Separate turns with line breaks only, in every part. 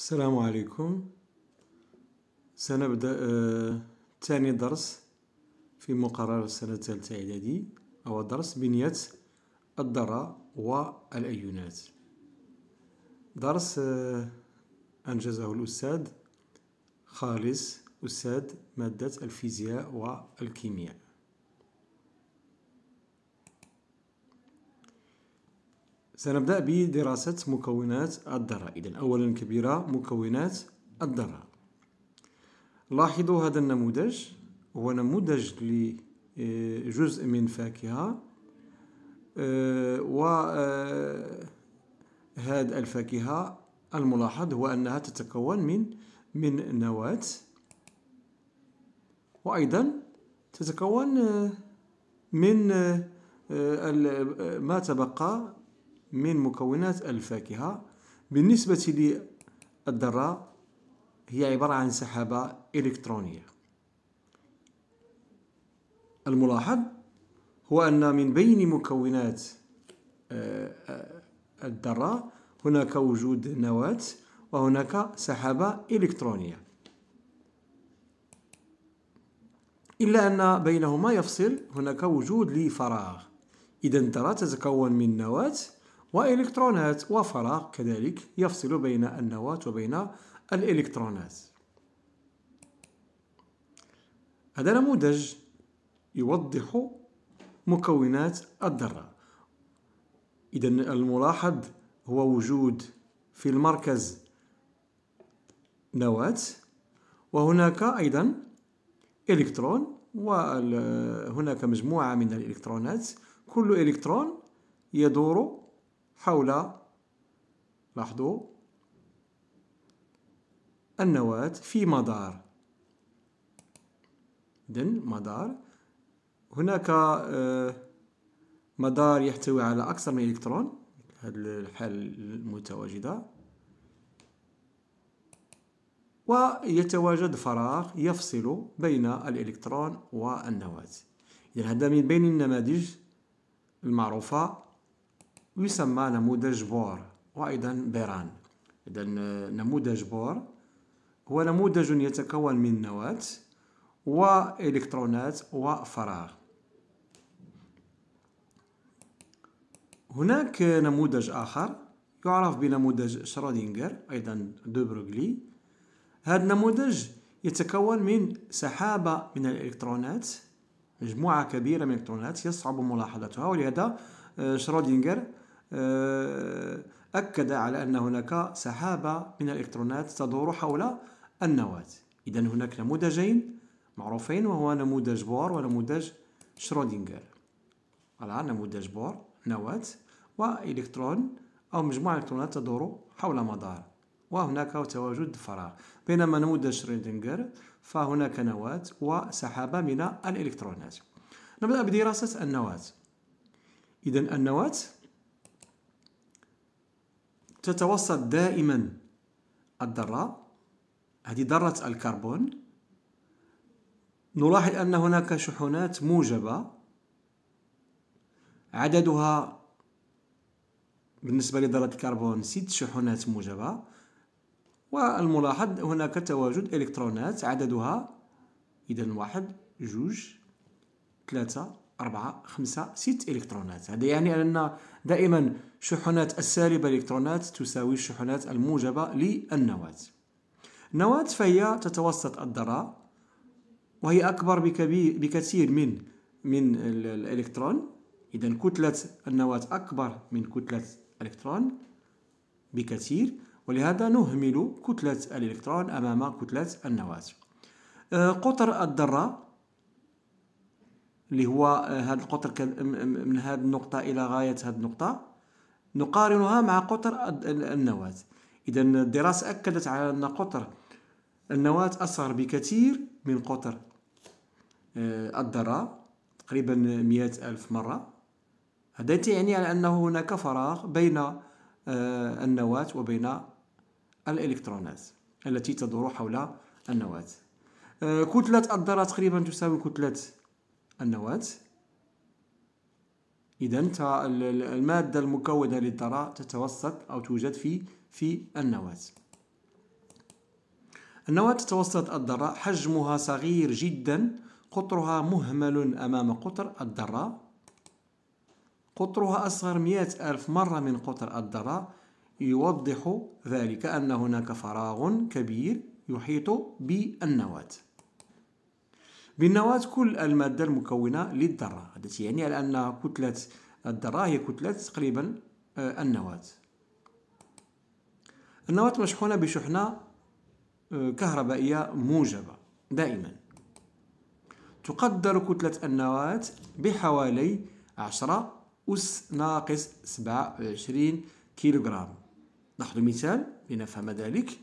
السلام عليكم. سنبدأ آه، ثاني درس في مقرر السنة الثالثة إعدادي هو درس بنية الذرة والأيونات. درس آه، أنجزه الأستاذ خالص أستاذ مادة الفيزياء والكيمياء. سنبدأ بدراسة مكونات الذرة إذن أولا كبيرة مكونات الذرة لاحظوا هذا النموذج. هو نموذج لجزء من فاكهة. آه، وهذه آه، الفاكهة الملاحظ هو أنها تتكون من من نواة. وأيضا تتكون آه، من ما تبقى من مكونات الفاكهة. بالنسبة للذرة هي عبارة عن سحابة إلكترونية. الملاحظ هو أن من بين مكونات آه، آه، الذرة هناك وجود نواة وهناك سحابة إلكترونية. إلا أن بينهما يفصل هناك وجود لفراغ. إذا الذرة تتكون من نواة وإلكترونات وفراغ كذلك يفصل بين النواة وبين الإلكترونات. هذا نموذج يوضح مكونات الذرة. إذا الملاحظ هو وجود في المركز نواة وهناك أيضا إلكترون وهناك مجموعة من الإلكترونات. كل إلكترون يدور حول لاحظوا النواة في مدار. إذن مدار هناك آه، مدار يحتوي على أكثر من إلكترون هذه الحالة المتواجدة. ويتواجد فراغ يفصل بين الإلكترون والنواة. إذن هذا من بين النماذج المعروفة. يسمى نموذج بور وأيضا بيران. إذا نموذج بور هو نموذج يتكون من نواة وإلكترونات وفراغ. هناك نموذج آخر يعرف بنموذج شرودنجر أيضا دو بروغلي. هذا النموذج يتكون من سحابة من الإلكترونات مجموعة كبيرة من الإلكترونات يصعب ملاحظتها ولهذا آه، شرودنجر آه، أكد على أن هناك سحابة من الإلكترونات تدور حول النواة. إذا هناك نموذجين معروفين وهو نموذج بور ونموذج شرودنجر على نموذج بور نواة وإلكترون أو مجموعة إلكترونات تدور حول مدار. وهناك تواجد فراغ. بينما نموذج شرودنجر فهناك نواة وسحابة من الإلكترونات. نبدأ بدراسة النواة. إذا النواة تتوسط دائما الذرة هذه ذرة الكربون. نلاحظ أن هناك شحنات موجبة عددها بالنسبة لذرة الكربون ست شحنات موجبة. والملاحظ هناك تواجد إلكترونات عددها إذا واحد جوج ثلاثة. أربعة خمسة ست إلكترونات. هذا يعني أن دائما شحنات السالبة الإلكترونات تساوي الشحنات الموجبة للنواة النواة فهي تتوسط الذرة وهي أكبر بكثير من من الإلكترون. إذا كتلة النواة أكبر من كتلة الإلكترون بكثير ولهذا نهمل كتلة الإلكترون أمام كتلة النواة آه، قطر الذرة اللي هو آه، هذا القطر من هذه النقطة إلى غاية هذه النقطة نقارنها مع قطر النواة. إذا الدراسة أكدت على أن قطر النواة أصغر بكثير من قطر آه، الذرة تقريبا مئة ألف مرة. هذا يعني على أنه هناك فراغ بين آه، النواة وبين الإلكترونات التي تدور حول النواة. كتلة الذرة تقريبا تساوي كتلة النواة إذا المادة المكونة للذرة تتوسط أو توجد في في النواة النواة توسط الذرة حجمها صغير جدا قطرها مهمل أمام قطر الذرة. قطرها أصغر مئة ألف مرة من قطر الذرة. يوضح ذلك أن هناك فراغ كبير يحيط بالنواة بالنواة كل المادة المكونة للذرة. هذا يعني على أن كتلة الذرة هي كتلة تقريبا آه، النواة. النواة مشحونة بشحنة آه، كهربائية موجبة دائما. تقدر كتلة النواة بحوالي عشرة أس ناقص سبعة وعشرين كيلوغرام. نأخذ مثال لنفهم ذلك.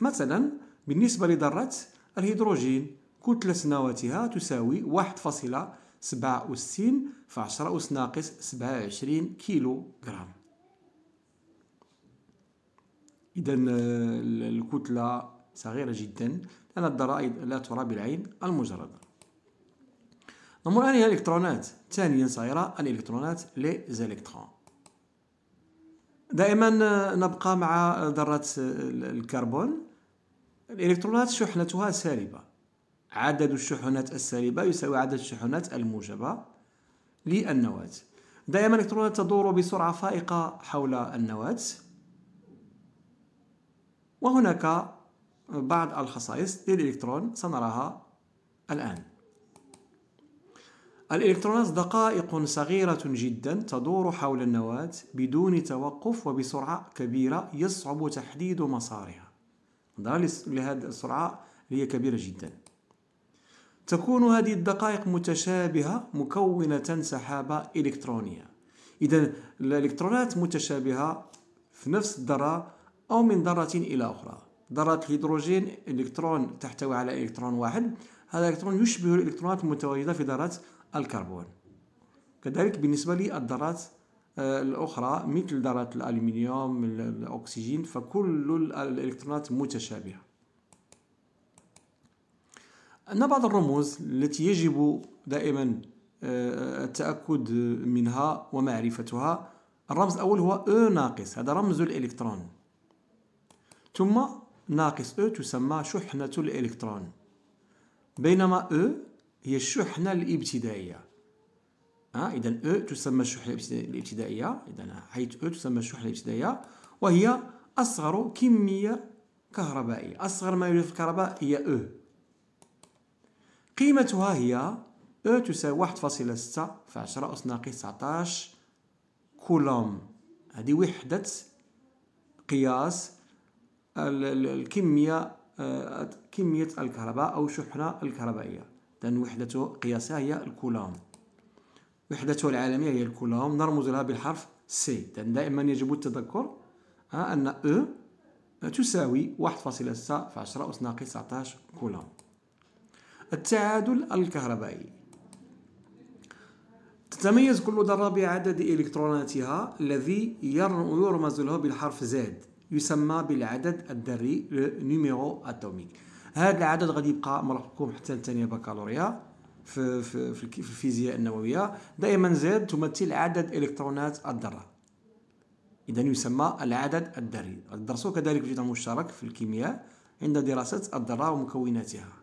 مثلا بالنسبة لذرة الهيدروجين. كتلة نواتها تساوي واحد فاصلة سبعة وستين في عشرة أس ناقص سبعة وعشرين كيلو غرام إذا الكتلة صغيرة جدا لأن الذرة لا ترى بالعين المجردة نمر هي الإلكترونات. ثانيا صغيرة الإلكترونات لي زيليكترون دائما نبقى مع ذرة الكربون. الإلكترونات شحنتها سالبة. عدد الشحنات السالبة يساوي عدد الشحنات الموجبة للنواة دائما الإلكترونات تدور بسرعة فائقة حول النواة وهناك بعض الخصائص للإلكترون سنراها الآن. الإلكترونات دقائق صغيرة جدا تدور حول النواة بدون توقف وبسرعة كبيرة يصعب تحديد مسارها. لهذه السرعة هي كبيرة جدا. تكون هذه الدقائق متشابهة مكونة سحابة إلكترونية. إذا الإلكترونات متشابهة في نفس الذرة أو من ذرة إلى أخرى. ذرة الهيدروجين إلكترون تحتوي على إلكترون واحد. هذا الإلكترون يشبه الإلكترونات المتواجدة في ذرة الكربون. كذلك بالنسبة للذرات آه، الأخرى مثل ذرات الألمنيوم الأكسجين فكل الإلكترونات متشابهة. أن بعض الرموز التي يجب دائما آه، التأكد منها ومعرفتها الرمز الأول هو أو ناقص هذا رمز الإلكترون. ثم ناقص أو تسمى شحنة الإلكترون. بينما أو هي الشحنة الإبتدائية. ها إذا أو تسمى الشحنة الإبتدائية إذا حيث أو تسمى الشحنة الإبتدائية وهي أصغر كمية كهربائية. أصغر ما يوجد في الكهرباء هي e قيمتها هي e تساوي واحد فاصلة ستة في عشرة أس ناقص تسعتاش كولوم. هذه وحدة قياس الكمية آه، كمية الكهرباء أو شحنة الكهربائية. لأن وحدة قياسها هي الكولوم. وحدته العالمية هي الكولوم. نرمز لها بالحرف C دائما يجب التذكر أن e تساوي واحد فاصلة ستة في عشرة أس ناقص تسعتاش كولوم. التعادل الكهربائي. تتميز كل ذرة بعدد إلكتروناتها الذي يرمز له بالحرف Z يسمى بالعدد الذري numéro atomique. هذا العدد غادي يبقى مرافقكم حتى الثانية بكالوريا في, في, في الفيزياء النووية. دائما Z تمثل عدد إلكترونات الذرة. اذا يسمى العدد الذري درسوا كذلك جدا مشترك في الكيمياء عند دراسة الذرة ومكوناتها.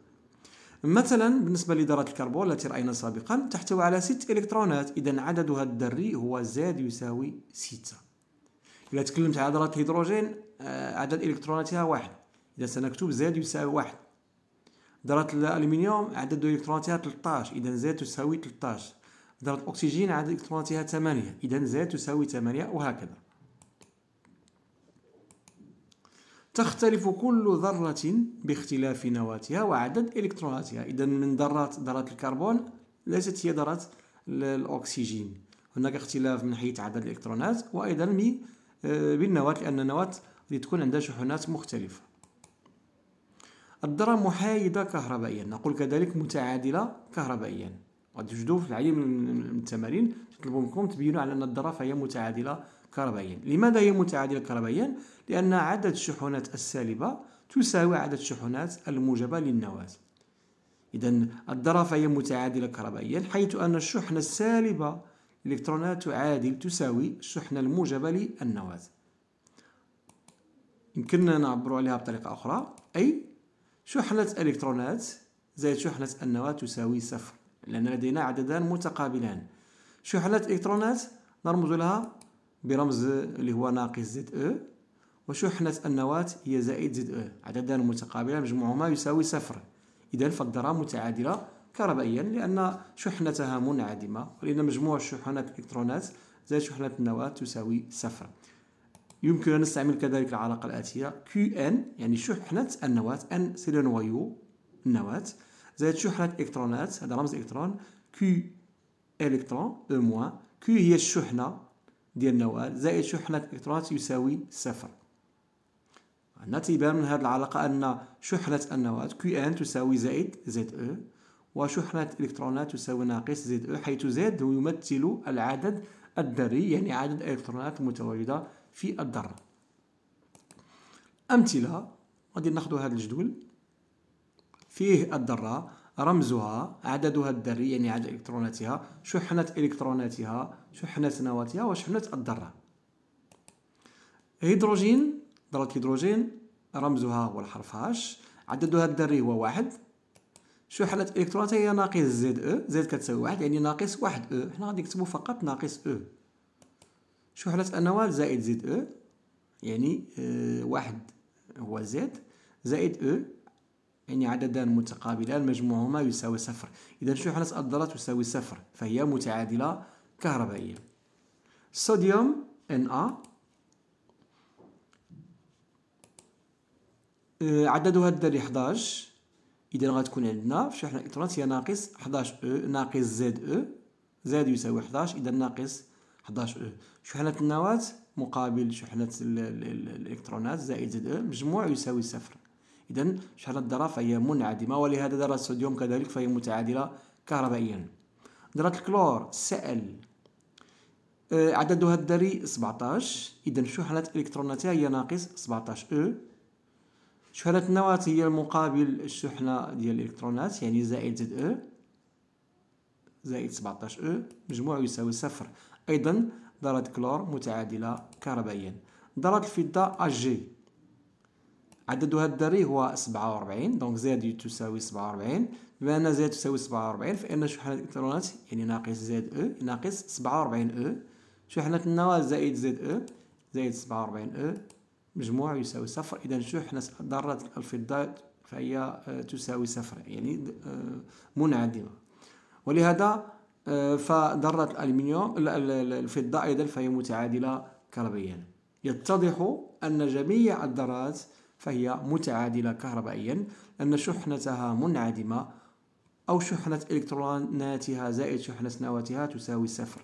مثلا بالنسبة لذرة الكربون التي رأينا سابقا تحتوي على ست إلكترونات. إذا عددها الذري هو زاد يساوي ستة. إذا تكلمت على ذرة الهيدروجين آه، عدد إلكتروناتها واحد. إذا سنكتب زاد يساوي واحد. ذرة الألمنيوم عدد إلكتروناتها 13 إذا زاد تساوي 13 ذرة الأكسجين عدد إلكتروناتها 8 إذا زاد تساوي 8 وهكذا. تختلف كل ذرة باختلاف نواتها وعدد إلكتروناتها. إذا من ذرات ذرات الكربون ليست هي ذرة الأكسجين. هناك اختلاف من حيث عدد الإلكترونات وأيضا آه، بالنواة لأن النواة تكون عندها شحنات مختلفة. الذرة محايدة كهربائيا. نقول كذلك متعادلة كهربائيا. وتجدوا في العديد من التمارين تطلب منكم تبينوا على أن الذرة فهي متعادلة كهربائيا. لماذا هي متعادلة كهربائيا؟ لأن عدد الشحنات السالبة تساوي عدد الشحنات الموجبة للنواة. إذا الذرة فهي متعادلة كهربائيا حيث أن الشحنة السالبة الإلكترونات تعادل تساوي الشحنة الموجبة للنواة. يمكننا نعبر عليها بطريقة أخرى أي شحنة إلكترونات زائد شحنة النواة تساوي صفر. لأن لدينا عددان متقابلان. شحنة إلكترونات؟ نرمز لها برمز اللي هو ناقص زد أو وشحنة النواة؟ هي زائد زد أو عددان متقابلان مجموعهما يساوي صفر. إذا فالذرة متعادلة كهربائيا لأن شحنتها منعدمة. ولأن مجموع شحنات الإلكترونات زائد شحنة النواة تساوي صفر. يمكن أن نستعمل كذلك العلاقة الآتية Qn يعني شحنة النواة؟ N c'est noyau النواة. زائد شحنة الإلكترونات هذا رمز إلكترون Q إلكترون e moins Q هي الشحنة ديال النواة زائد شحنة الإلكترونات يساوي صفر عندنا تيبان من هذه العلاقة أن شحنة النواة Qn تساوي زائد Z e وشحنة الإلكترونات تساوي ناقص زد أو حيث زد هو يمثل العدد الذري يعني عدد الإلكترونات المتواجدة في الذرة أمثلة غادي ناخذ هذا الجدول فيه الذرة رمزها عددها الذري يعني عدد إلكتروناتها شحنة إلكتروناتها شحنة نواتها وشحنة الذرة هيدروجين ذرة الهيدروجين رمزها هو الحرف هاش عددها الذري هو واحد. شحنة إلكتروناتها هي ناقص زد أو زد كتساوي واحد يعني ناقص واحد أو حنا غادي نكتبو فقط ناقص أو شحنة النواة زائد زد أو يعني آه واحد هو زد زائد أو يعني عددان متقابلان مجموعهما يساوي صفر. إذا شحنة الذرة تساوي صفر فهي متعادلة كهربائيا الصوديوم Na عددها الذري 11 إذا غتكون عندنا في شحنة الإلكترونات هي ناقص 11 أو ناقص زد أو. زاد يساوي 11 إذا ناقص 11 أو. شحنة النواة؟ مقابل شحنة الإلكترونات؟ زائد زد أو. مجموع يساوي صفر. إذا شحنة الذرة فهي منعدمة ولهذا ذرة الصوديوم كذلك فهي متعادلة كهربائيا. ذرة الكلور سأل. عددها الذري 17 إذا شحنة إلكتروناتها هي ناقص 17 أو. شحنة النواة هي المقابل الشحنة ديال الإلكترونات يعني زائد زد أو. زائد 17 e. مجموع يساوي صفر. أيضا ذرة كلور متعادلة كهربائيا. ذرة الفضة جي عددها الذري هو 47 donc Z تساوي 47 بما أن Z تساوي 47 فإن شحنة الإلكترونات؟ يعني ناقص Z e ناقص 47 e شحنة النواة؟ زائد Z e زائد 47 e مجموع يساوي صفر. إذا شحنة ذرة الفضة فهي آه، تساوي صفر. يعني آه، منعدمة. ولهذا آه، فذرة الألمنيوم الفضة أيضا فهي متعادلة كهربائيا يتضح أن جميع الذرات فهي متعادلة كهربائيا أن شحنتها منعدمة أو شحنة إلكتروناتها زائد شحنة نواتها تساوي صفر.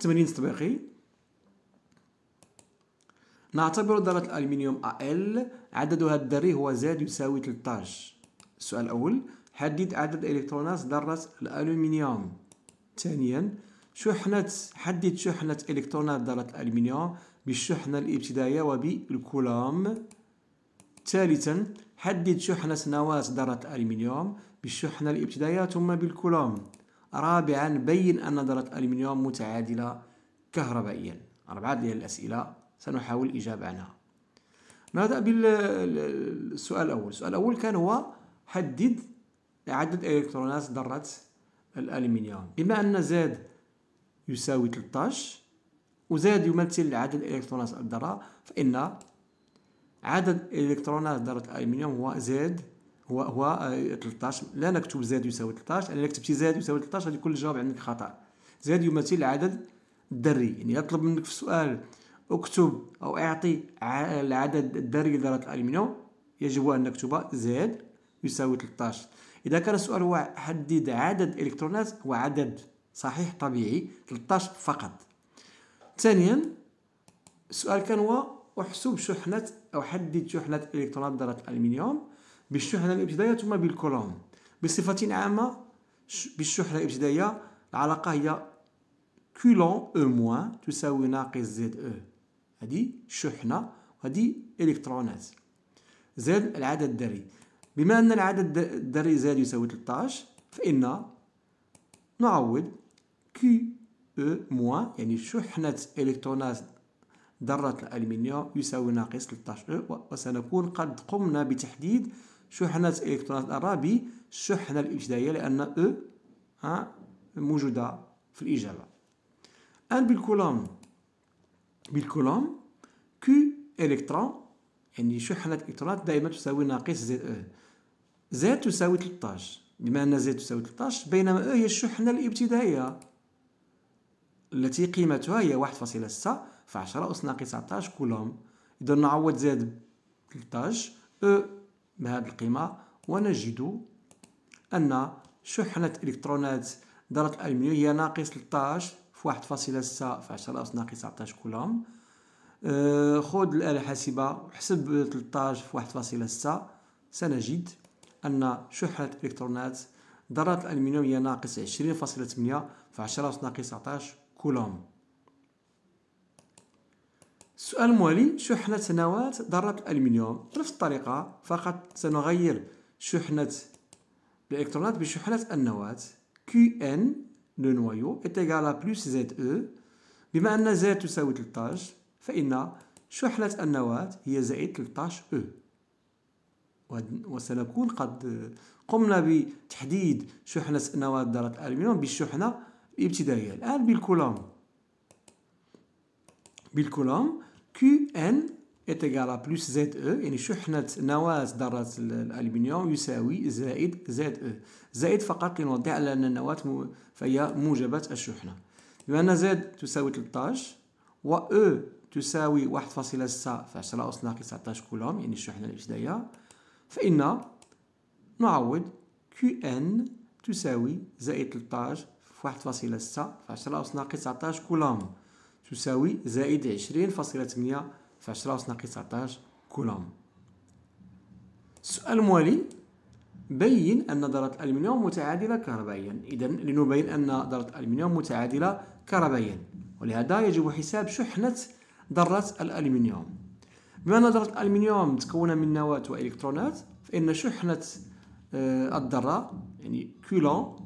تمرين تطبيقي. نعتبر ذرة الألمنيوم AL عددها الذري هو زاد يساوي 13 السؤال الأول حدد عدد إلكترونات ذرة الألمنيوم. ثانيا شحنة حدد شحنة إلكترونات ذرة الألمنيوم بالشحنة الإبتدائية وبالكولوم. ثالثا حدد شحنة نواة ذرة الألمنيوم بالشحنة الإبتدائية ثم بالكولوم. رابعا بين أن ذرة الألمنيوم متعادلة كهربائيا. أربعة ديال الأسئلة. سنحاول الإجابة عنها نبدأ بالسؤال الأول. السؤال الأول كان هو حدد عدد إلكترونات ذرة الألمنيوم. بما أن زاد يساوي 13 وزاد يمثل عدد إلكترونات الذرة فإن عدد إلكترونات ذرة الألمنيوم هو زاد هو هو 13 لا نكتب زاد يساوي 13 لأن كتبتي زاد يساوي 13 غادي يكون الجواب عندك خطأ. زاد يمثل العدد الذري يعني يطلب منك في السؤال اكتب أو أعطي العدد الذري لذرة الألمنيوم يجب أن نكتب زد يساوي 13 إذا كان السؤال هو حدد عدد الإلكترونات هو عدد صحيح طبيعي 13 فقط. ثانيا السؤال كان هو احسب شحنة أو حدد شحنة إلكترونات ذرة الألمنيوم بالشحنة الإبتدائية ثم بالكولوم بصفة عامة بالشحنة الإبتدائية العلاقة هي Q e moins تساوي ناقص Z e. هذه شحنة وهذه إلكترونات. Z العدد الذري بما أن العدد الذري Z يساوي 13 فإن نعوض Q e moins يعني شحنة إلكترونات ذرة الألمنيوم يساوي ناقص 13 e وسنكون قد قمنا بتحديد شحنة الإلكترونات الذرة بالشحنة الإبتدائية لأن أو موجودة في الإجابة. أن بالكولوم بالكولوم كو إلكترون يعني شحنة الإلكترونات دائما تساوي ناقص زد أو. زد تساوي 13 بما أن زد تساوي 13 بينما أو هي الشحنة الإبتدائية التي قيمتها هي 1.6 فعشرة أس ناقص 19 كولوم إذا نعوض زاد 13 أو بهذه القيمة ونجد أن شحنة إلكترونات ذرة الألمنيوم هي ناقص 13 في 1.6 في 10 أس ناقص 19 كولوم أه خذ الآلة الحاسبة وحسب 13 في 1.6 سنجد أن شحنة إلكترونات ذرة الألمنيوم هي ناقص 20.8 في 10 أس ناقص 19 كولوم السؤال الموالي شحنة نواة ذرة الألمنيوم بنفس الطريقة فقط سنغير شحنة الإلكترونات بشحنة النواة Qn لو نوايو est égal à plus ZE بما أن Z تساوي 13 فإن شحنة النواة هي زائد 13 E وسنكون قد قمنا بتحديد شحنة نواة ذرة الألمنيوم بالشحنة الابتدائية الآن بالكولوم. بالكولوم Qn est égal à plus ZE يعني شحنة نواة ذرة الألمنيوم يساوي زائد ZE زائد فقط لنوضح على أن النواة فهي موجبة الشحنة. بما أن Z تساوي 13 و E تساوي 1.6 في 10 أس ناقص 19 كولوم يعني الشحنة الإبتدائية. فإن نعوض Qn تساوي زائد 13 في 1.6 في 10 أس ناقص 19 كولوم. تساوي زائد 20.8 في 10 أس ناقص 19 كولوم. السؤال الموالي بين أن ذرة الألمنيوم متعادلة كهربائيا. إذا لنبين أن ذرة الألمنيوم متعادلة كهربائيا. ولهذا يجب حساب شحنة ذرة الألمنيوم. بما أن ذرة الألمنيوم متكونة من نواة وإلكترونات فإن شحنة آه، الذرة يعني Q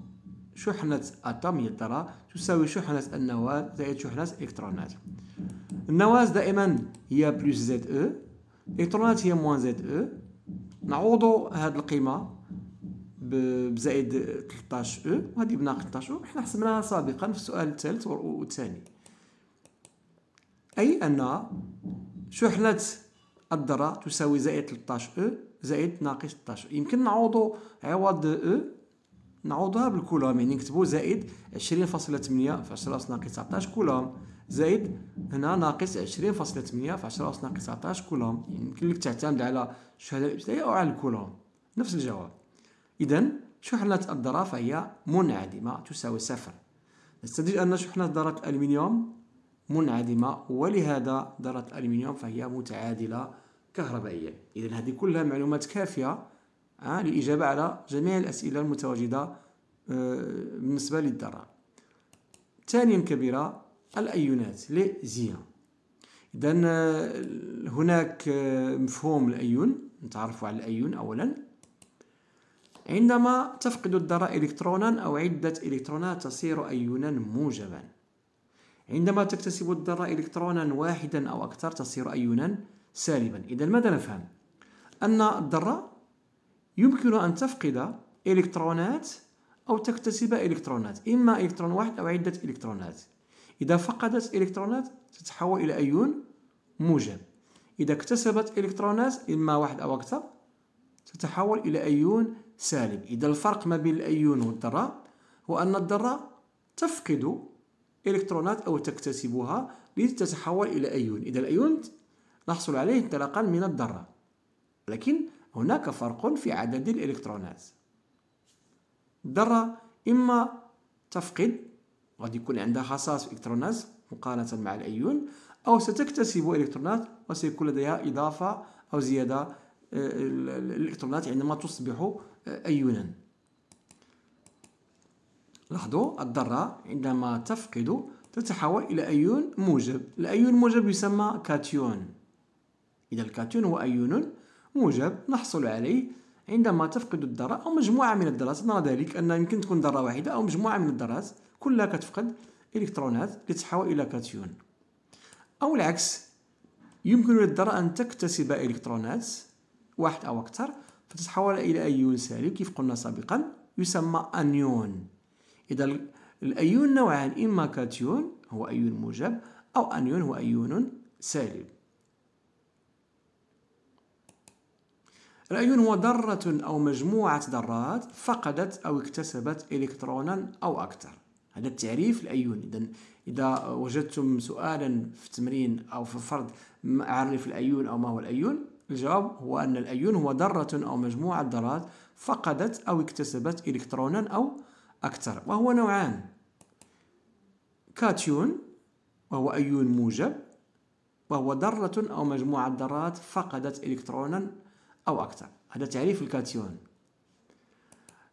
شحنة atome الذرة تساوي شحنة النواة زائد شحنة الإلكترونات النواة دائما هي plus Z e الإلكترونات هي moins Z e نعوضو هاد القيمة بزائد 13 e وهذه بناقص 13 e حنا حسبناها سابقا في السؤال الثالث والثاني. أي أن شحنة الذرة تساوي زائد 13 أو زائد ناقص 13 يمكن نعوضو عوض أو نعوضها بالكولوم يعني نكتبو زائد 20.8 في 10 أس ناقص 19 كولوم زائد هنا ناقص 20.8 في 10 أس ناقص 19 كولوم يعني يمكن لك تعتمد على الشهادة الابتدائية أو على الكولوم نفس الجواب. إذا شحنة الذرة فهي منعدمة تساوي صفر. نستنتج أن شحنة ذرة الألمنيوم منعدمة. ولهذا ذرة الألمنيوم فهي متعادلة كهربائيا إذا هذه كلها معلومات كافية. للإجابة على جميع الأسئلة المتواجدة آه، بالنسبة للذرة ثانيا كبيرة الأيونات لي إذا آه، هناك مفهوم الأيون. نتعرف على الأيون أولا. عندما تفقد الذرة إلكترونا أو عدة إلكترونات تصير أيونا موجبا. عندما تكتسب الذرة إلكترونا واحدا أو أكثر تصير أيونا سالبا. إذا ماذا نفهم؟ أن الذرة يمكن أن تفقد إلكترونات أو تكتسب إلكترونات إما إلكترون واحد أو عدة إلكترونات. إذا فقدت إلكترونات تتحول إلى أيون موجب. إذا اكتسبت إلكترونات إما واحد أو أكثر تتحول إلى أيون سالب. إذا الفرق ما بين الأيون والذرة هو أن الذرة تفقد إلكترونات أو تكتسبها لتتحول إلى أيون. إذا الأيون نحصل عليه انطلاقا من الذرة لكن هناك فرق في عدد الإلكترونات. الذرة إما تفقد غادي يكون عندها خصائص إلكترونات مقارنة مع الأيون أو ستكتسب إلكترونات وسيكون لديها إضافة أو زيادة آه، الإلكترونات عندما تصبح آه، أيونا. لاحظوا الذرة عندما تفقد تتحول إلى أيون موجب. الأيون الموجب يسمى كاتيون. إذا الكاتيون هو أيون موجب نحصل عليه عندما تفقد الذرة أو مجموعة من الذرات نرى ذلك أن يمكن تكون ذرة واحدة أو مجموعة من الذرات كلها كتفقد إلكترونات لتتحول إلى كاتيون. أو العكس يمكن للذرة أن تكتسب إلكترونات واحد أو أكثر فتتحول إلى أيون سالب كيف قلنا سابقا؟ يسمى أنيون. إذا الأيون نوعان إما كاتيون هو أيون موجب أو أنيون هو أيون سالب الأيون هو ذرة أو مجموعة ذرات فقدت أو اكتسبت إلكترونا أو أكثر هذا التعريف الأيون إذا إذا وجدتم سؤالا في التمرين أو في الفرض أعرف الأيون أو ما هو الأيون الجواب هو أن الأيون هو ذرة أو مجموعة ذرات فقدت أو اكتسبت إلكترونا أو أكثر وهو نوعان. كاتيون وهو أيون موجب وهو ذرة أو مجموعة ذرات فقدت إلكترونا أو أكثر. هذا تعريف الكاتيون.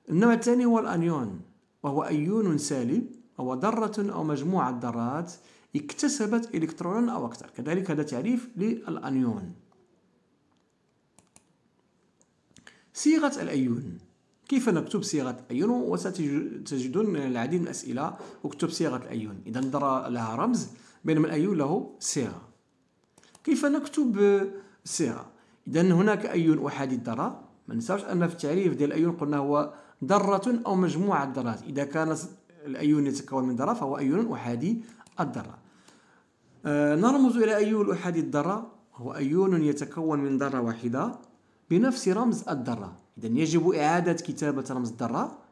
النوع الثاني هو الأنيون وهو أيون سالب وهو ذرة أو مجموعة ذرات اكتسبت إلكترونا أو أكثر. كذلك هذا تعريف للأنيون. صيغة الأيون. كيف نكتب صيغة الأيون؟ وستجدون العديد من الأسئلة اكتب صيغة الأيون. إذا ذرة لها رمز بينما الأيون له صيغة. كيف نكتب الصيغة إذا هناك أيون أحادي الذرة ما ننساوش أن في التعريف ديال الأيون قلنا هو ذرة أو مجموعة ذرات إذا كانت الأيون يتكون من ذرة فهو أيون أحادي الذرة آه نرمز إلى أيون أحادي الذرة هو أيون يتكون من ذرة واحدة بنفس رمز الذرة إذا يجب إعادة كتابة رمز الذرة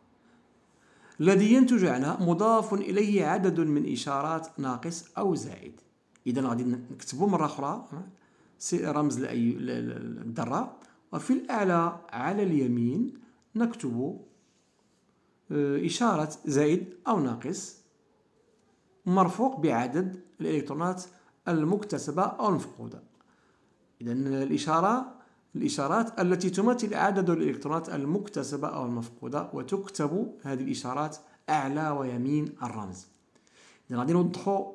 الذي ينتج عنها مضاف إليه عدد من إشارات ناقص أو زائد. إذا غادي نكتبو مرة أخرى. رمز الذرة وفي الأعلى على اليمين نكتب آه، إشارة زائد أو ناقص مرفوق بعدد الإلكترونات المكتسبة أو المفقودة. إذا الإشارة الإشارات التي تمثل عدد الإلكترونات المكتسبة أو المفقودة وتكتب هذه الإشارات أعلى ويمين الرمز. إذا غادي نوضحوا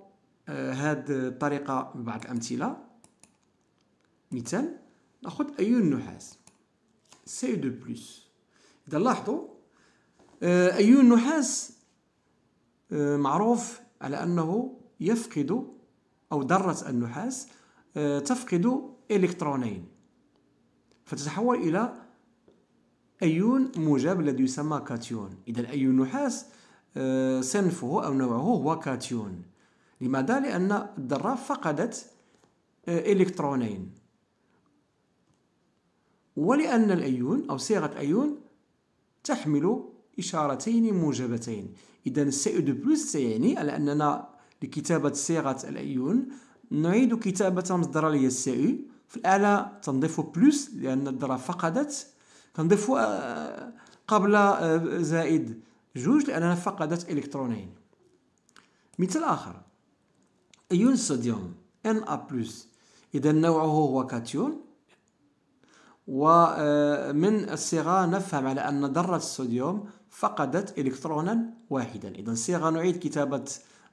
آه، هذه الطريقة ببعض الأمثلة. مثال ناخذ أيون النحاس. Cu deux plus إذا لاحظوا آه، أيون النحاس آه، معروف على أنه يفقد أو ذرة النحاس تفقد إلكترونين. فتتحول إلى أيون موجب الذي يسمى كاتيون. إذا أي نحاس آه، صنفه أو نوعه هو كاتيون. لماذا؟ لأن الذرة فقدت آه، إلكترونين. ولأن الأيون أو صيغة أيون تحمل إشارتين موجبتين. إذا Cu deux plus سيعني على أننا لكتابة صيغة الأيون نعيد كتابة مصدر اللي هي السي في الأعلى تنضيف plus لأن الذرة فقدت. كنضيف آه، قبل آه، زائد جوج لأنها فقدت إلكترونين. مثال آخر. أيون الصوديوم Na إذا نوعه هو كاتيون. ومن آه، الصيغة نفهم على أن ذرة الصوديوم فقدت إلكترونا واحدا. إذا الصيغة نعيد كتابة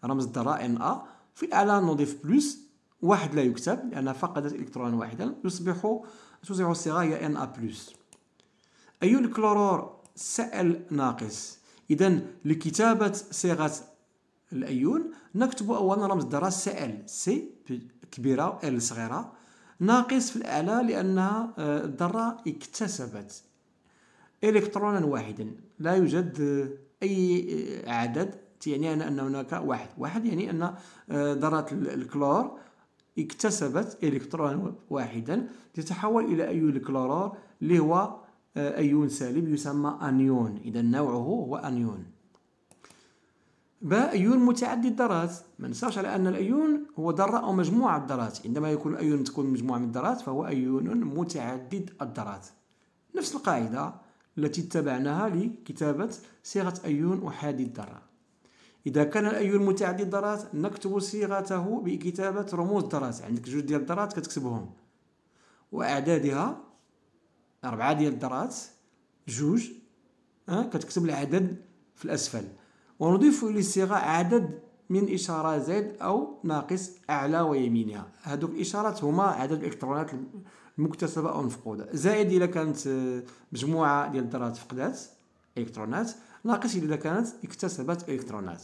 رمز الذرة Na في الأعلى نضيف plus واحد لا يكتب لأنها فقدت إلكترونا واحدا. يصبح تصبح الصيغة هي Na plus. أي الكلورور؟ Cl ناقص. إذا لكتابة صيغة الأيون نكتب أولا رمز الذرة Cl C كبيرة l صغيرة. ناقص في الأعلى لأنها آه، الذرة اكتسبت إلكترونا واحدا. لا يوجد أي عدد يعني أن هناك واحد. واحد يعني أن آه، ذرة الكلور اكتسبت إلكترون واحدا تتحول إلى أيون الكلورور اللي هو آه، أيون سالب يسمى أنيون. إذا نوعه هو أنيون. باء أيون متعدد الذرات ما ننساش على أن الأيون هو ذرة أو مجموعة ذرات عندما يكون الأيون تكون مجموعة من الذرات فهو أيون متعدد الذرات نفس القاعدة التي اتبعناها لكتابة صيغة أيون أحادي الذرة إذا كان الأيون متعدد الذرات نكتب صيغته بكتابة رموز الذرات عندك جوج ديال الذرات كتكتبهم. وأعدادها أربعة ديال الذرات جوج أه؟ كتكتب العدد في الأسفل. ونضيف للصيغة عدد من إشارة زائد أو ناقص أعلى ويمينها. هذوك الإشارات هما عدد الإلكترونات المكتسبة أو المفقودة. زائد إذا كانت مجموعة ديال الذرات فقدات إلكترونات ناقص إذا كانت اكتسبت إلكترونات.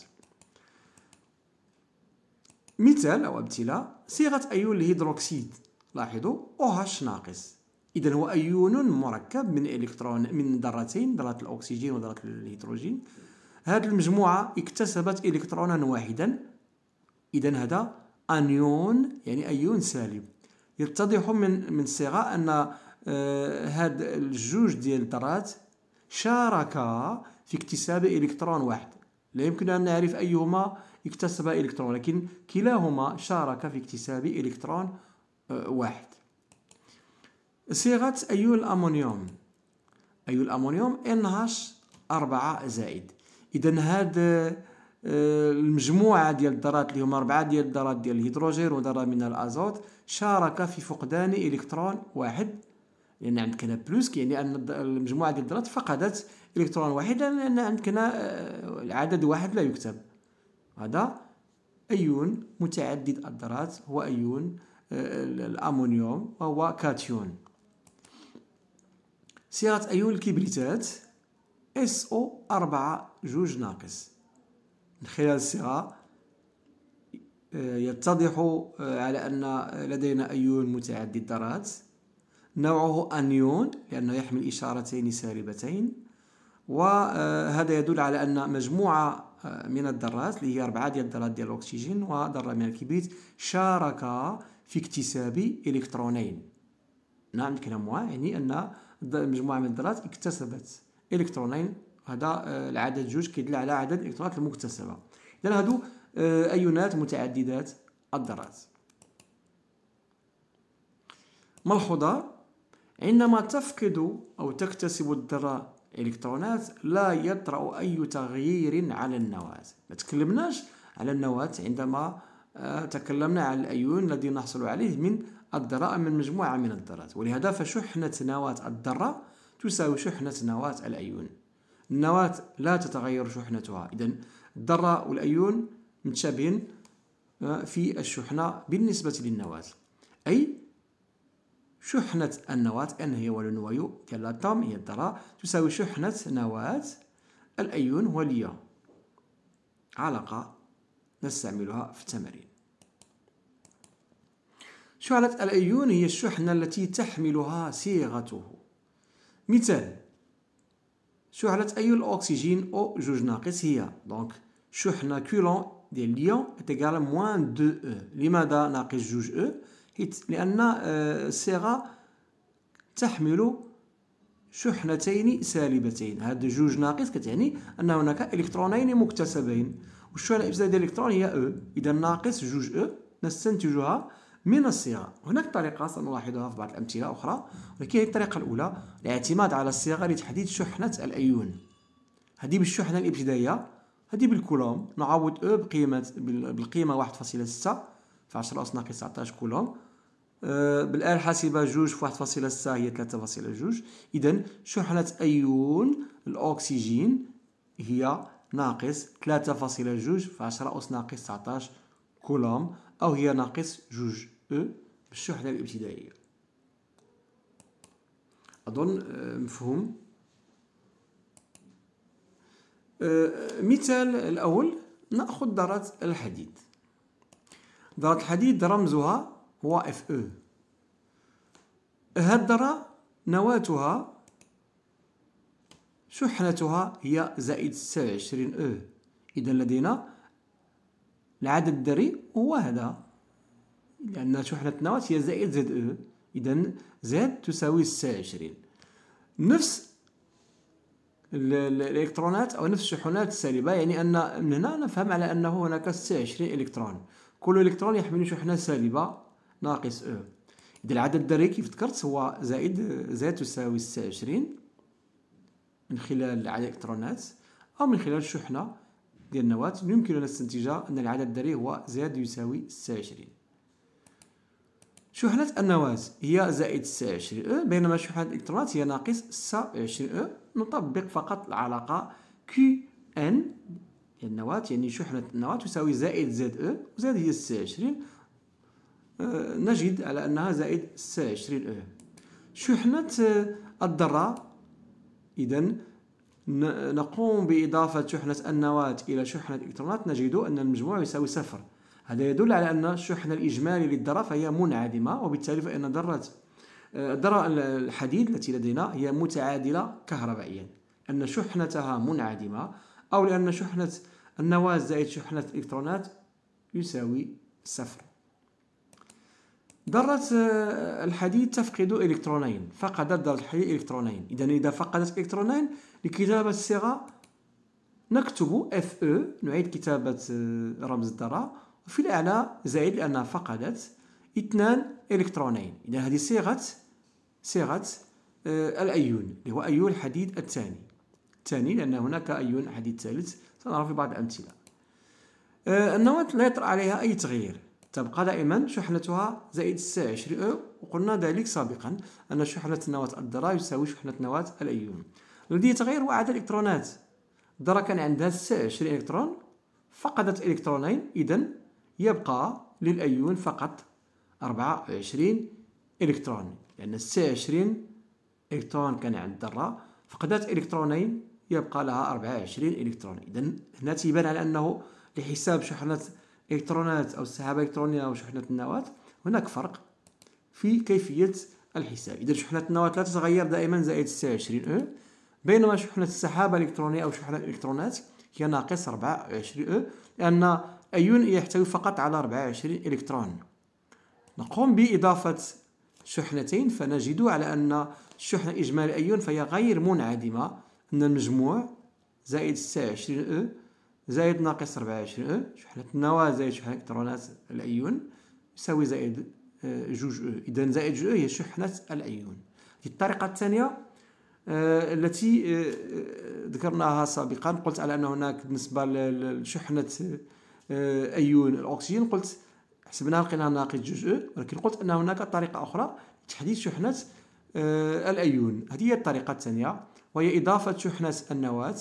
مثال أو أمثلة صيغة أيون الهيدروكسيد. لاحظوا OH ناقص. إذا هو أيون مركب من إلكترون من ذرتين ذرة الأكسجين وذرة الهيدروجين. هذه المجموعة اكتسبت إلكترونا واحدا. إذا هذا أنيون يعني أيون سالب يتضح من من الصيغة أن آه هاد الجوج ديال الذرات شاركا في اكتساب إلكترون واحد. لا يمكن أن نعرف أيهما اكتسب إلكترون لكن كلاهما شارك في اكتساب إلكترون آه واحد. صيغة أيون الأمونيوم. أيون الأمونيوم NH أربعة زائد. إذا هاد آه، المجموعة ديال الذرات اللي هما أربعة ديال الذرات ديال الهيدروجين وذرة من الأزوت شارك في فقدان إلكترون واحد. لأن عندك هنا plus يعني أن المجموعة ديال الذرات فقدت إلكترون واحد لأن عندك هنا آه، عدد واحد لا يكتب. هذا أيون متعدد الذرات هو أيون آه، الأمونيوم وهو كاتيون. صيغة أيون الكبريتات SO أربعة جوج ناقص. من خلال الصيغة آه، يتضح آه، على أن لدينا أيون متعدد الذرات نوعه أنيون لأنه يحمل إشارتين سالبتين وهذا يدل على أن مجموعة آه، من الذرات اللي هي أربعة ديال الذرات ديال الأكسجين وذرة من الكبريت شاركا في اكتساب إلكترونين. نعم كلام يعني أن مجموعة من الذرات اكتسبت الكترونين هذا آه، العدد جوج كيدل على عدد الالكترونات المكتسبة. اذا هادو آه، أيونات متعددات الذرات ملحوظة عندما تفقد أو تكتسب الذره إلكترونات لا يطرأ أي تغيير على النواة. ما تكلمناش على النواة عندما آه، تكلمنا عن الأيون الذي نحصل عليه من الذره من مجموعة من الذرات ولهذا فشحنه نواه الذره تساوي شحنة نواة الأيون. النواة لا تتغير شحنتها. إذا الذرة والأيون متشابهين آه، في الشحنة بالنسبة للنواة. أي شحنة النواة أن هي ولن يو ديال الأطم هي الذرة تساوي شحنة نواة الأيون وليا علاقة نستعملها في التمارين شحنة الأيون هي الشحنة التي تحملها صيغته مثال. شحنة أيون الأكسجين O جوج ناقص هي. donc شحنة كولون ديال l'ion est égale moins deux e لماذا ناقص جوج e حيت لأن الصيغة تحمل شحنتين سالبتين. هاد جوج ناقص كتعني أن هناك إلكترونين مكتسبين. والشحنة الإبتدائية ديال الإلكترون هي e إذا ناقص جوج e نستنتجها من الصيغة هناك طريقة سنلاحظها في بعض الأمثلة أخرى ولكن هي الطريقة الأولى الاعتماد على الصيغة لتحديد شحنة الأيون. هذه بالشحنة الإبتدائية هذه بالكولوم. نعوض بالقيمة واحد فاصلة ستة في عشرة أس ناقص تسعتاش كولوم بالآلة الحاسبة جوج في واحد فاصلة ستة هي ثلاثة فاصلة جوج. إذا شحنة أيون الأكسجين هي ناقص ثلاثة فاصلة جوج في عشرة أس ناقص تسعتاش كولوم. أو هي ناقص جوج أو بالشحنة الإبتدائية. أظن آه، مفهوم. آه، مثال الأول نأخذ ذرة الحديد. ذرة الحديد رمزها هو اف أو هاد الذرة نواتها شحنتها هي زائد 26 أو. إذا لدينا العدد الذري هو هذا. لأن شحنة هي زائد زد أو. إذا زد تساوي 26 نفس الإلكترونات أو نفس الشحنات السالبة يعني أن من هنا نفهم على أنه هناك 26 إلكترون. كل إلكترون يحمل شحنة سالبة ناقص أو. إذا العدد الذري كيف ذكرت هو زائد زد تساوي 26 من خلال الإلكترونات أو من خلال الشحنة ديال النواة يمكن أن نستنتج أن العدد الذري هو زد يساوي 26 شحنة النواة هي زائد 26 أو بينما شحنة الإلكترونات هي ناقص 29 أو نطبق فقط العلاقة كي إن النواة يعني شحنة النواة تساوي زائد زد أو وزاد هي 26 أه نجد على أنها زائد 26 أو شحنة الذرة إذا نقوم بإضافة شحنة النواة إلى شحنة الإلكترونات نجد أن المجموع يساوي صفر. هذا يدل على أن الشحنة الإجمالي للذرة فهي منعدمة وبالتالي فإن ذرة الذرة الحديد التي لدينا هي متعادلة كهربائيا. أن شحنتها منعدمة أو لأن شحنة النواة زائد شحنة الإلكترونات يساوي صفر. ذرة الحديد تفقد إلكترونين فقدت ذرة الحديد إلكترونين إذا إذا فقدت إلكترونين لكتابة الصيغة نكتب اف أو نعيد كتابة رمز الذرة وفي الأعلى زائد لأنها فقدت. اثنان إلكترونين إذا هذه صيغة صيغة آه، الأيون اللي هو أيون الحديد الثاني. الثاني لأن هناك أيون حديد ثالث. سنرى في بعض الأمثلة. آه، النواة لا يطرأ عليها أي تغيير. تبقى دائما شحنتها زائد سي 20 أو وقلنا ذلك سابقا أن شحنة نواة الذرة يساوي شحنة نواة الأيون. الذي يتغير هو عدد الإلكترونات. الذرة كان عندها 26 إلكترون فقدت إلكترونين إذا يبقى للأيون فقط 24 إلكترون. لأن ال 26 إلكترون كان عند الذرة فقدت إلكترونين يبقى لها 24 إلكترون. إذا هنا تيبان على أنه لحساب شحنة إلكترونات أو السحابة الإلكترونية أو شحنة النواة هناك فرق في كيفية الحساب. إذا شحنة النواة لا تتغير دائما زائد سي 20 أو. بينما شحنة السحابة الإلكترونية أو شحنة الإلكترونات هي ناقص 24 أو لأن أيون يحتوي فقط على 24 إلكترون. نقوم بإضافة شحنتين فنجد على أن الشحنة الإجمالي أيون فهي غير منعدمة أن المجموع زائد ستة وعشرين أو زائد ناقص ربعة وعشرين أو شحنة النواة زائد شحنة إلكترونات الأيون؟ يساوي زائد آه، جوج أو إذا زائد جوج أو هي شحنة الأيون. الطريقة الثانية التي ذكرناها سابقا قلت على أن هناك بالنسبة لشحنة أيون الأكسجين قلت حسبناها لقيناها ناقص جوج e ولكن قلت أن هناك طريقة أخرى لتحديد شحنة الأيون. هذه هي الطريقة الثانية وهي إضافة شحنة النواة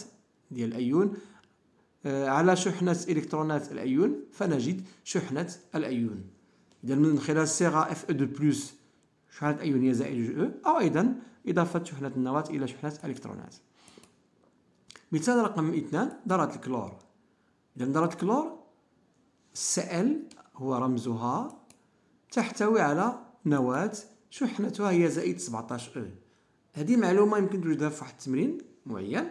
ديال الأيون. على شحنة إلكترونات الأيون فنجد شحنة الأيون. إذا من خلال الصيغة Fe deux plus شحنة الأيون هي زائد جوج e أيضا إضافة شحنة النواة إلى شحنة الإلكترونات. مثال رقم اثنان ذرة الكلور. إذا ذرة الكلور السائل هو رمزها تحتوي على نواة شحنتها هي زائد 17 أو هذه معلومة يمكن توجدها في واحد التمرين معين.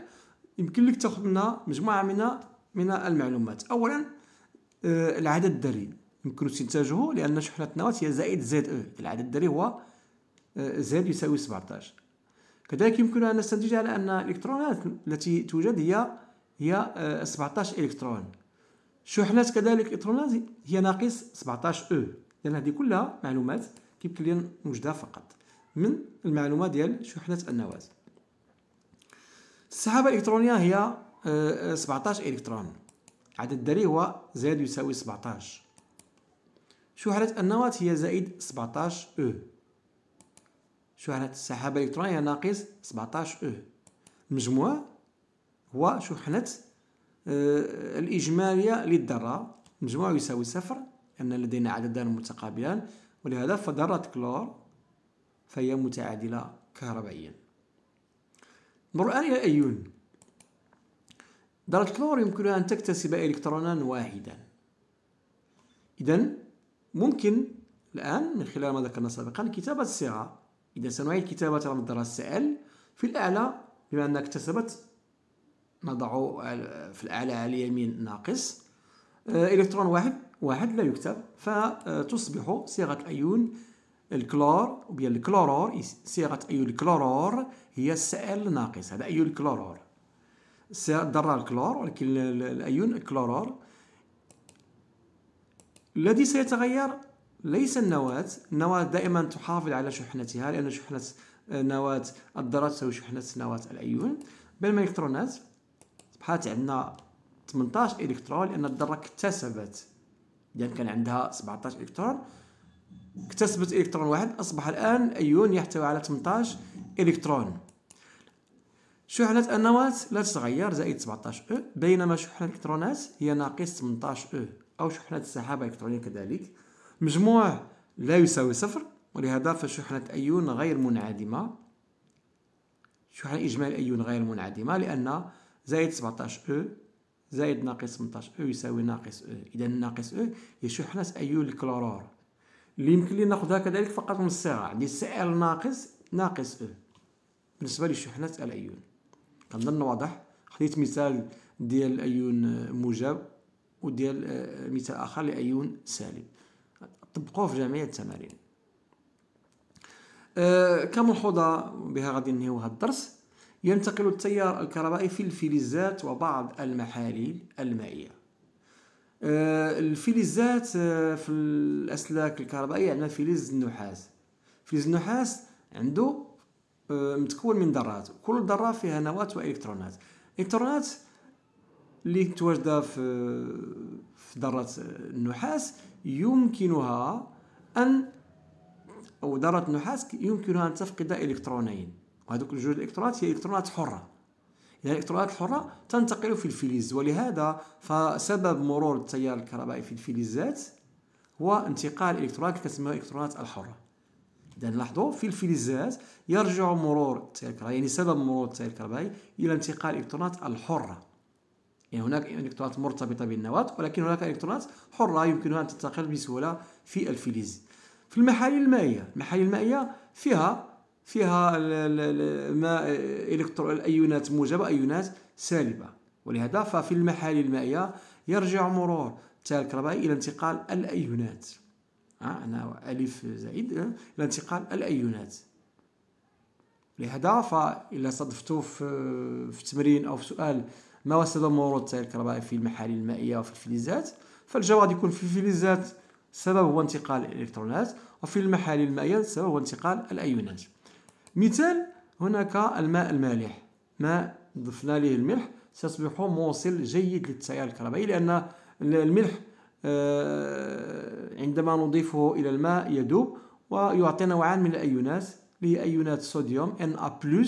يمكن لك تاخذ منها مجموعة من من المعلومات. اولا آه، العدد الذري يمكن استنتاجه لأن شحنة النواه هي زائد زد أو. العدد الذري هو آه، زد يساوي 17 كذلك يمكن أن نستنتج على أن الإلكترونات التي توجد هي هي 17 آه، إلكترون. شحنة كذلك الإلكترونات هي ناقص 17 أو. لأن هذه كلها معلومات كيمكن لنا نوجدها فقط من المعلومات ديال شحنة النواة السحابة الإلكترونية هي 17 آه، إلكترون. عدد الذري هو زائد يساوي 17 شحنة النواة هي زائد 17 أو؟ شحنة السحابة الإلكترونية ناقص 17 أو؟ المجموع هو شحنة آه، الإجمالية للذرة المجموع يساوي صفر لأن لدينا عددان متقابلان. ولهذا فذرة كلور فهي متعادلة كهربائيا. نمر الآن إلى الأيون ذرة كلور يمكنها أن تكتسب إلكترونا واحدا. إذا ممكن الآن من خلال ما ذكرنا سابقا كتابة الصيغة. إذا سنعيد كتابة رمز الذرة السائل في الأعلى بما أنها اكتسبت نضع في الأعلى على اليمين ناقص آه، إلكترون واحد واحد لا يكتب. فتصبح صيغة أيون الكلور وبيا الكلورور صيغة أيون الكلورور هي السائل الناقص هذا أيون الكلورور. ذرة الكلور ولكن الأيون الكلورور الذي سيتغير ليس النواة. النواة دائما تحافظ على شحنتها لأن شحنة نواة الذرة تساوي شحنة نواة الأيون. بينما الإلكترونات بحالة عندنا 18 إلكترون لأن الذرة اكتسبت. إذا كان عندها 17 إلكترون اكتسبت إلكترون واحد أصبح الآن أيون يحتوي على 18 إلكترون. شحنة النواة لا تتغير زائد 17 أو بينما شحنة الإلكترونات هي ناقص 18 أو. أو شحنة السحابة الإلكترونية كذلك. مجموع لا يساوي صفر ولهذا فشحنة أيون غير منعدمة. شحنة إجمالي أيون غير منعدمة لأن زائد 17 أو زائد ناقص 18 أو يساوي ناقص أو. إذا ناقص أو هي شحنة أيون الكلورور. اللي يمكن لي ناخذها كذلك فقط من الصيغه عندي سي إل ناقص ناقص أو. بالنسبة لشحنة الأيون. كنظن واضح. خديت مثال ديال أيون موجب وديال آه، مثال آخر لأيون سالب. طبقوه في جميع التمارين. أه كملحوظة بها غادي ننهيو هذا الدرس. ينتقل التيار الكهربائي في الفلزات وبعض المحاليل المائية. أه الفلزات آه، في الأسلاك الكهربائية عندنا فلز النحاس. فلز النحاس عنده متكون من ذرات. كل ذرة فيها نواه وإلكترونات. الالكترونات اللي متواجده في في ذرة النحاس يمكنها أن أو ذرة النحاس يمكنها أن تفقد إلكترونين. وهذوك الجوج الإلكترونات هي إلكترونات حرة. يعني الالكترونات الحره تنتقل في الفلز ولهذا فسبب مرور التيار الكهربائي في الفلزات هو انتقال الالكترونات اللي كتسمى الالكترونات الحرة. اذا لاحظوا في الفلزات يرجع مرور التيار الكهربائي يعني سبب مرور التيار الكهربائي إلى انتقال الالكترونات الحرة. يعني هناك إلكترونات مرتبطة بالنواة ولكن هناك إلكترونات حرة يمكنها أن تنتقل بسهولة في الفلز. في المحاليل المائية المحاليل المائية فيها فيها الماء إلكترو الأيونات موجبة أيونات سالبة. ولهذا ففي المحاليل المائية يرجع مرور التيار الكهربائي إلى انتقال الأيونات. أنا ألف زائد إلى انتقال الأيونات. لهذا فإلا صدفتوا في في تمرين أو في سؤال ما هو سبب مرور التيار الكهربائي في المحاليل المائية وفي الفلزات فالجواب يكون في الفلزات السبب هو انتقال الإلكترونات وفي المحاليل المائية السبب هو انتقال الأيونات. مثال هناك الماء المالح. ماء ضفنا له الملح سيصبح موصل جيد للتيار الكهربائي لأن الملح آه، عندما نضيفه إلى الماء يذوب ويعطي نوعان من الأيونات اللي هي أيونات الصوديوم Na+,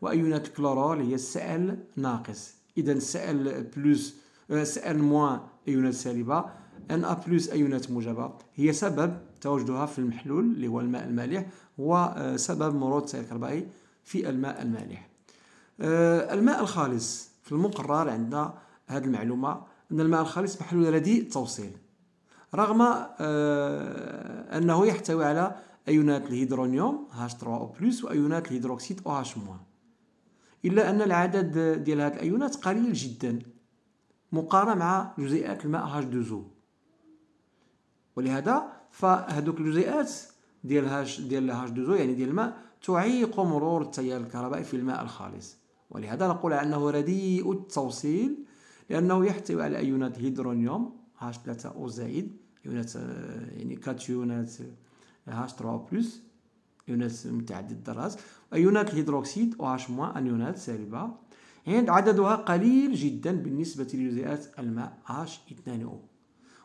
وأيونات الكلورور هي Cl ناقص. إذا Cl plus Cl moins أيونات سالبة Na أيونات موجبة. هي سبب تواجدها في المحلول اللي هو الماء المالح وسبب مرور التيار الكهربائي في الماء المالح. آه، الماء الخالص في المقرر عند هذه المعلومة. أن الماء الخالص محلول رديء التوصيل رغم آه، أنه يحتوي على أيونات الهيدرونيوم H3O+, وأيونات الهيدروكسيد OH- إلا أن العدد ديال هذه الأيونات قليل جدا مقارنة مع جزيئات الماء H2O ولهذا فهذوك الجزيئات ديال H ديال H2O يعني ديال الماء تعيق مرور التيار الكهربائي في الماء الخالص. ولهذا نقول انه رديء التوصيل لأنه يحتوي على أيونات هيدرونيوم H3O زائد أيونات آه، يعني كاتيونات H3 plus أيونات متعددة الذرات أيونات الهيدروكسيد OH أيونات سالبة. يعني عددها قليل جدا بالنسبة لجزيئات الماء H2O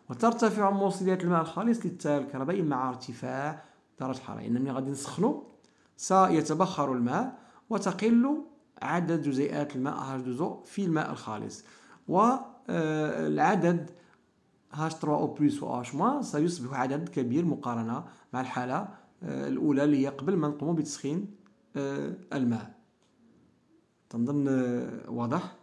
وترتفع موصليات الماء الخالص للتيار الكهربائي مع ارتفاع درجة الحرارة يعني ملي غادي نسخنو. سيتبخر الماء وتقل عدد جزيئات الماء H2O في الماء الخالص. والعدد H3O بلس و OH سيصبح عدد كبير مقارنة مع الحالة آه، الأولى اللي هي قبل ما نقوم بتسخين آه، الماء. تنظن آه، واضح؟